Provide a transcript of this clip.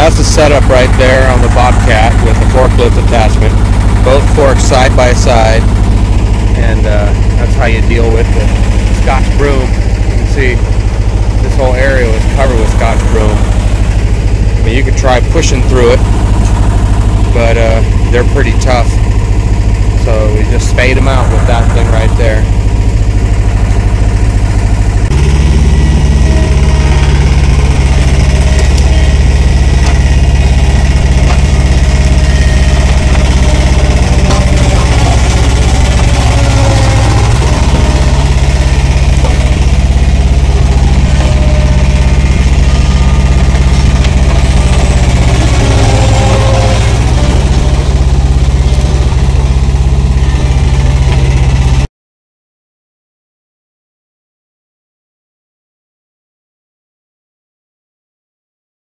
That's the setup right there on the Bobcat with the forklift attachment. Both forks side by side. And uh, that's how you deal with the Scotch broom. You can see this whole area was covered with Scotch broom. I mean, you could try pushing through it, but uh, they're pretty tough. So we just spade them out with that thing right there.